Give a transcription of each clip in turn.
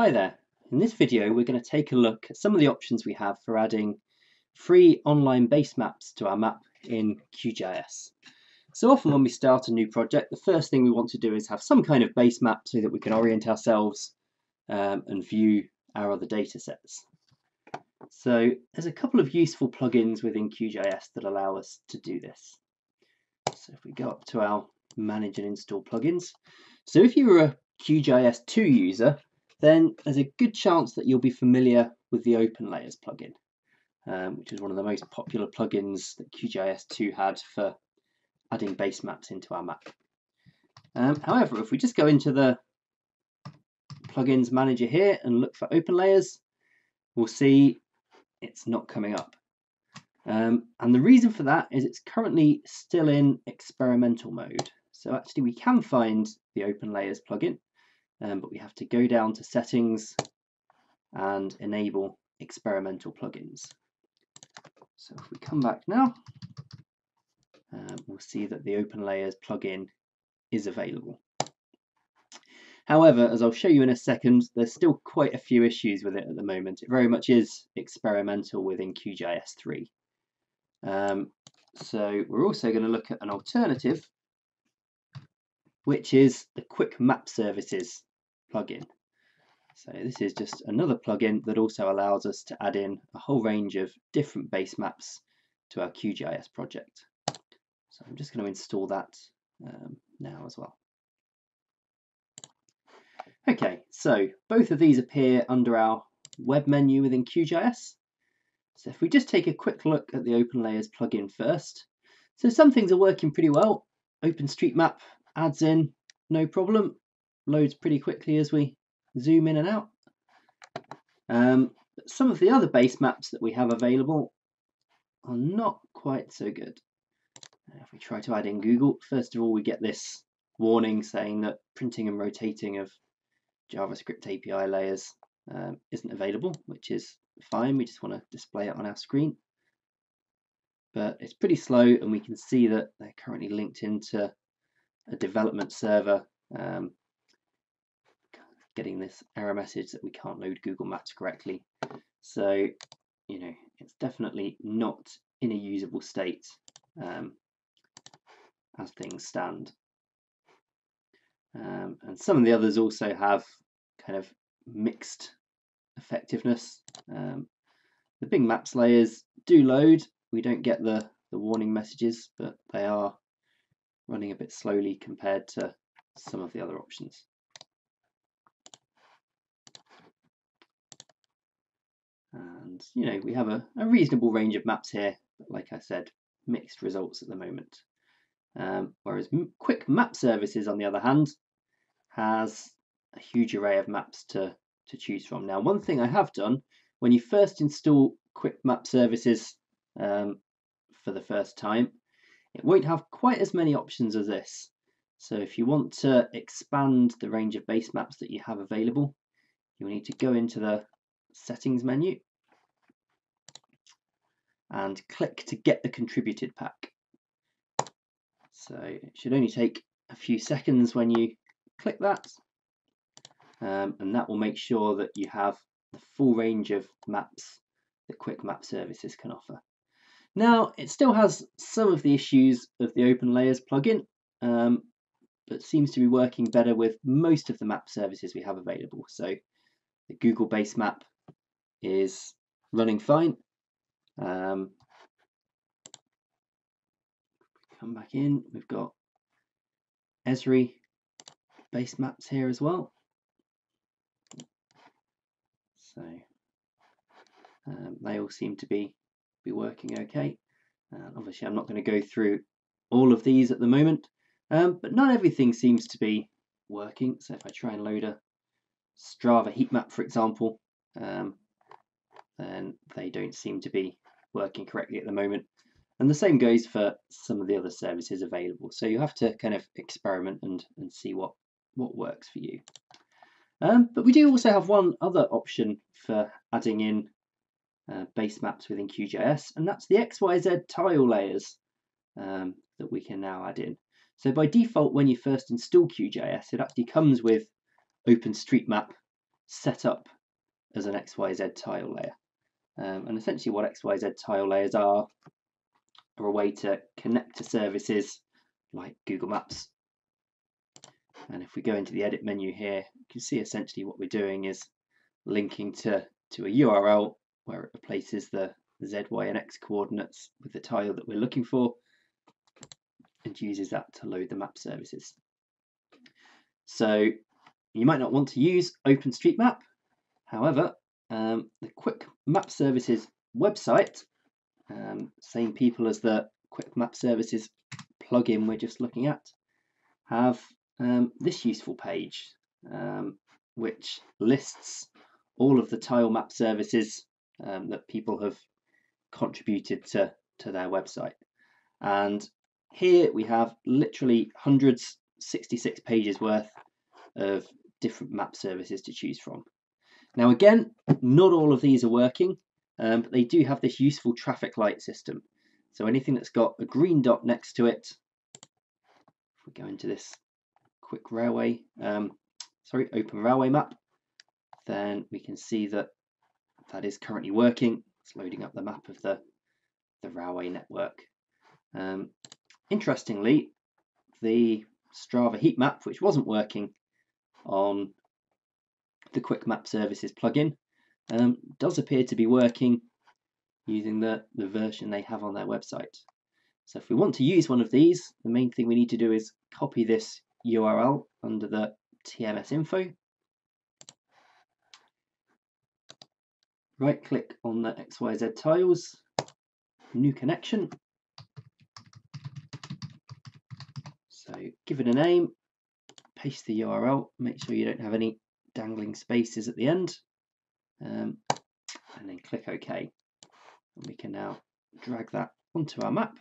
Hi there. In this video we're going to take a look at some of the options we have for adding free online base maps to our map in QGIS. So often when we start a new project the first thing we want to do is have some kind of base map so that we can orient ourselves um, and view our other data sets. So there's a couple of useful plugins within QGIS that allow us to do this. So if we go up to our manage and install plugins. So if you were a QGIS 2 user then there's a good chance that you'll be familiar with the Open Layers plugin, um, which is one of the most popular plugins that QGIS 2 had for adding base maps into our map. Um, however, if we just go into the plugins manager here and look for Open Layers, we'll see it's not coming up. Um, and the reason for that is it's currently still in experimental mode. So actually we can find the Open Layers plugin um, but we have to go down to settings and enable experimental plugins. So if we come back now, um, we'll see that the Open Layers plugin is available. However, as I'll show you in a second, there's still quite a few issues with it at the moment. It very much is experimental within QGIS 3. Um, so we're also going to look at an alternative, which is the Quick Map Services plugin. So this is just another plugin that also allows us to add in a whole range of different base maps to our QGIS project. So I'm just going to install that um, now as well. Okay, so both of these appear under our web menu within QGIS. So if we just take a quick look at the OpenLayers plugin first. So some things are working pretty well. OpenStreetMap adds in no problem loads pretty quickly as we zoom in and out. Um, some of the other base maps that we have available are not quite so good. If we try to add in Google, first of all we get this warning saying that printing and rotating of JavaScript API layers um, isn't available, which is fine, we just want to display it on our screen. But it's pretty slow and we can see that they're currently linked into a development server um, getting this error message that we can't load Google Maps correctly. So, you know, it's definitely not in a usable state um, as things stand. Um, and some of the others also have kind of mixed effectiveness. Um, the Bing Maps layers do load. We don't get the, the warning messages, but they are running a bit slowly compared to some of the other options. And, you know, we have a, a reasonable range of maps here, but like I said, mixed results at the moment. Um, whereas Quick Map Services, on the other hand, has a huge array of maps to, to choose from. Now, one thing I have done, when you first install Quick Map Services um, for the first time, it won't have quite as many options as this. So if you want to expand the range of base maps that you have available, you'll need to go into the settings menu and click to get the contributed pack. So it should only take a few seconds when you click that um, and that will make sure that you have the full range of maps that Quick Map Services can offer. Now it still has some of the issues of the Open Layers plugin um, but seems to be working better with most of the map services we have available. So the Google Base Map is running fine. Um, come back in, we've got Esri base maps here as well. So um, they all seem to be be working okay. Uh, obviously, I'm not going to go through all of these at the moment, um, but not everything seems to be working. So if I try and load a Strava heat map, for example, um, then they don't seem to be working correctly at the moment. And the same goes for some of the other services available. So you have to kind of experiment and, and see what, what works for you. Um, but we do also have one other option for adding in uh, base maps within QGIS, and that's the XYZ tile layers um, that we can now add in. So by default, when you first install QGIS, it actually comes with OpenStreetMap set up as an XYZ tile layer. Um, and essentially what XYZ tile layers are, are a way to connect to services like Google Maps. And if we go into the edit menu here, you can see essentially what we're doing is linking to, to a URL where it replaces the Z, Y and X coordinates with the tile that we're looking for and uses that to load the map services. So you might not want to use OpenStreetMap. However, um, the Quick Map Services website, um, same people as the Quick Map Services plugin we're just looking at, have um, this useful page, um, which lists all of the tile map services um, that people have contributed to, to their website. And here we have literally hundreds, 66 pages worth of different map services to choose from. Now again, not all of these are working, um, but they do have this useful traffic light system. So anything that's got a green dot next to it, if we go into this quick railway, um, sorry, open railway map, then we can see that that is currently working. It's loading up the map of the, the railway network. Um, interestingly, the Strava heat map, which wasn't working on the Quick Map Services plugin, um, does appear to be working using the, the version they have on their website. So if we want to use one of these, the main thing we need to do is copy this URL under the TMS info. Right click on the XYZ tiles, new connection. So give it a name, paste the URL, make sure you don't have any dangling spaces at the end, um, and then click OK. And we can now drag that onto our map,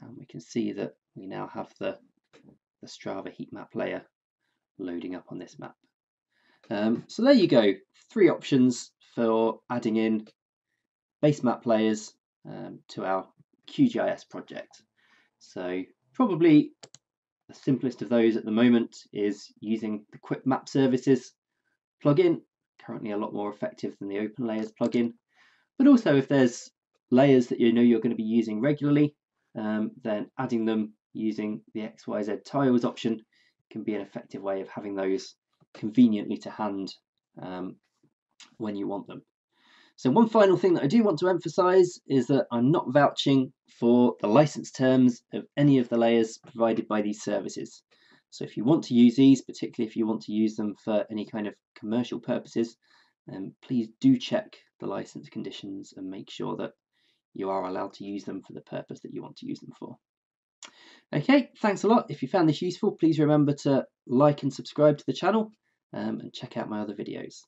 and we can see that we now have the, the Strava heat map layer loading up on this map. Um, so there you go, three options for adding in base map layers um, to our QGIS project. So probably the simplest of those at the moment is using the Quick Map Services plugin, currently a lot more effective than the Open Layers plugin. But also if there's layers that you know you're going to be using regularly, um, then adding them using the XYZ tiles option can be an effective way of having those conveniently to hand um, when you want them. So one final thing that I do want to emphasize is that I'm not vouching for the license terms of any of the layers provided by these services. So if you want to use these, particularly if you want to use them for any kind of commercial purposes, then please do check the license conditions and make sure that you are allowed to use them for the purpose that you want to use them for. Okay, thanks a lot. If you found this useful, please remember to like and subscribe to the channel um, and check out my other videos.